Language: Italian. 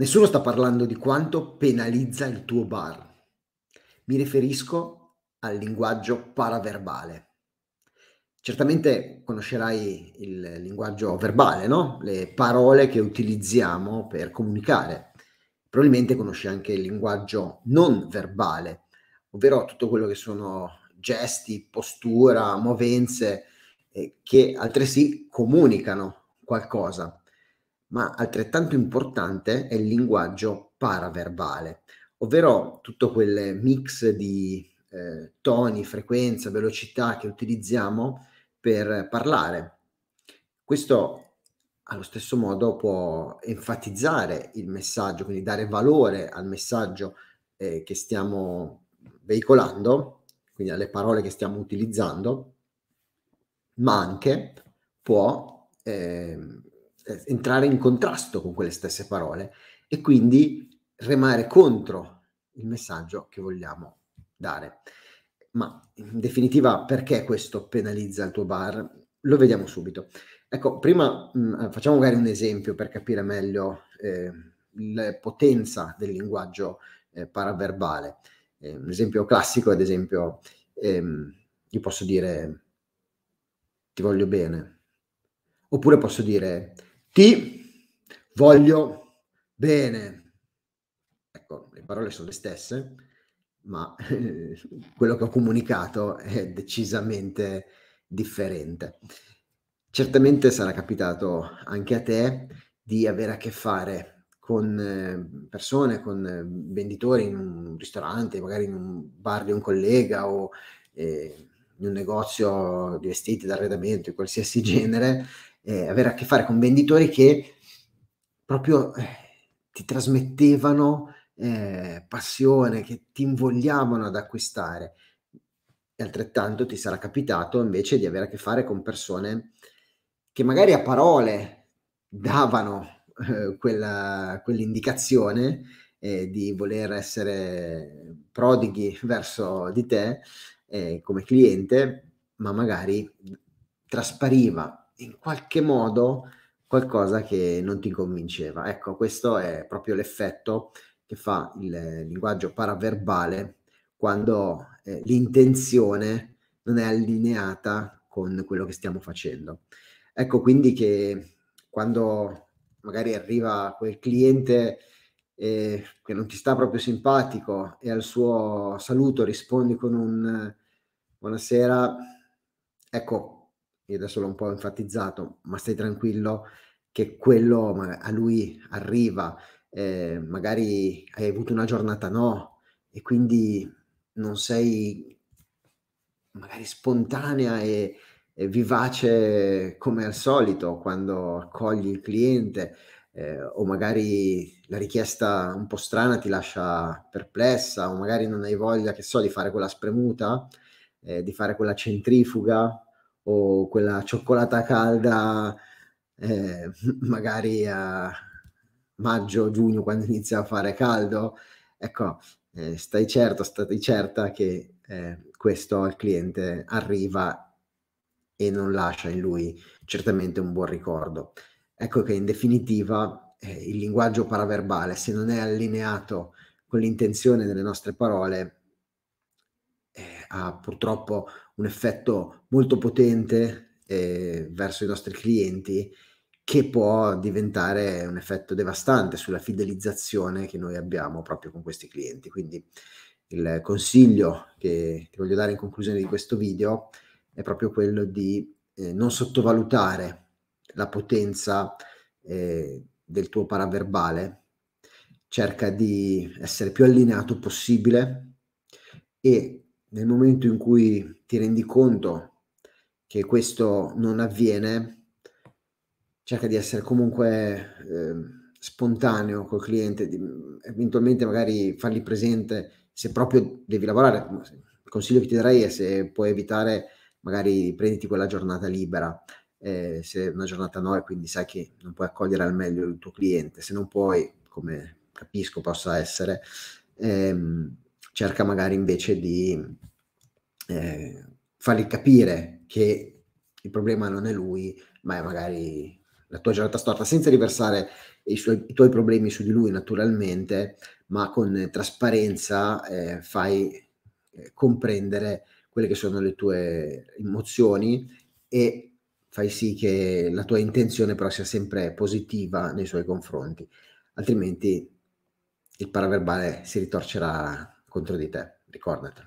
Nessuno sta parlando di quanto penalizza il tuo bar. Mi riferisco al linguaggio paraverbale. Certamente conoscerai il linguaggio verbale, no? Le parole che utilizziamo per comunicare. Probabilmente conosci anche il linguaggio non verbale, ovvero tutto quello che sono gesti, postura, movenze eh, che altresì comunicano qualcosa ma altrettanto importante è il linguaggio paraverbale, ovvero tutto quel mix di eh, toni, frequenza, velocità che utilizziamo per parlare. Questo allo stesso modo può enfatizzare il messaggio, quindi dare valore al messaggio eh, che stiamo veicolando, quindi alle parole che stiamo utilizzando, ma anche può eh, entrare in contrasto con quelle stesse parole e quindi remare contro il messaggio che vogliamo dare. Ma in definitiva, perché questo penalizza il tuo bar? Lo vediamo subito. Ecco, prima mh, mm, facciamo magari un esempio per capire meglio eh, la potenza del linguaggio eh, paraverbale. Eh, un esempio classico, ad esempio, ehm, io posso dire ti voglio bene, oppure posso dire ti voglio bene. Ecco, le parole sono le stesse, ma eh, quello che ho comunicato è decisamente differente. Certamente sarà capitato anche a te di avere a che fare con eh, persone, con eh, venditori in un ristorante, magari in un bar di un collega o eh, in un negozio di vestiti, d'arredamento di qualsiasi genere, eh, avere a che fare con venditori che proprio eh, ti trasmettevano eh, passione, che ti invogliavano ad acquistare. E altrettanto ti sarà capitato invece di avere a che fare con persone che magari a parole davano eh, quella, quell'indicazione eh, di voler essere prodighi verso di te eh, come cliente, ma magari traspariva in qualche modo qualcosa che non ti convinceva. Ecco, questo è proprio l'effetto che fa il linguaggio paraverbale quando eh, l'intenzione non è allineata con quello che stiamo facendo. Ecco quindi che quando magari arriva quel cliente eh, che non ti sta proprio simpatico e al suo saluto rispondi con un buonasera, ecco, io adesso l'ho un po' enfatizzato, ma stai tranquillo che quello a lui arriva, eh, magari hai avuto una giornata no, e quindi non sei magari spontanea e, e vivace come al solito quando accogli il cliente, eh, o magari la richiesta un po' strana ti lascia perplessa, o magari non hai voglia, che so, di fare quella spremuta, eh, di fare quella centrifuga o quella cioccolata calda eh, magari a maggio, giugno quando inizia a fare caldo, ecco, eh, stai certo, stai certa che eh, questo al cliente arriva e non lascia in lui certamente un buon ricordo. Ecco che in definitiva eh, il linguaggio paraverbale, se non è allineato con l'intenzione delle nostre parole, ha purtroppo un effetto molto potente eh, verso i nostri clienti che può diventare un effetto devastante sulla fidelizzazione che noi abbiamo proprio con questi clienti. Quindi il consiglio che ti voglio dare in conclusione di questo video è proprio quello di eh, non sottovalutare la potenza eh, del tuo paraverbale, cerca di essere più allineato possibile e nel momento in cui ti rendi conto che questo non avviene, cerca di essere comunque eh, spontaneo col cliente, di, eventualmente magari fargli presente se proprio devi lavorare. Il consiglio che ti darei è se puoi evitare, magari prenditi quella giornata libera, eh, se una giornata no e quindi sai che non puoi accogliere al meglio il tuo cliente, se non puoi, come capisco possa essere, ehm, cerca magari invece di eh, fargli capire che il problema non è lui, ma è magari la tua giornata storta, senza riversare i suoi i tuoi problemi su di lui naturalmente, ma con trasparenza, ehm, fai, ehm, comprendere quelle che sono le tue emozioni e fai sì che la tua intenzione però sia sempre positiva nei suoi confronti, altrimenti il paraverbale si ritorcerà contro di te, ricordatelo.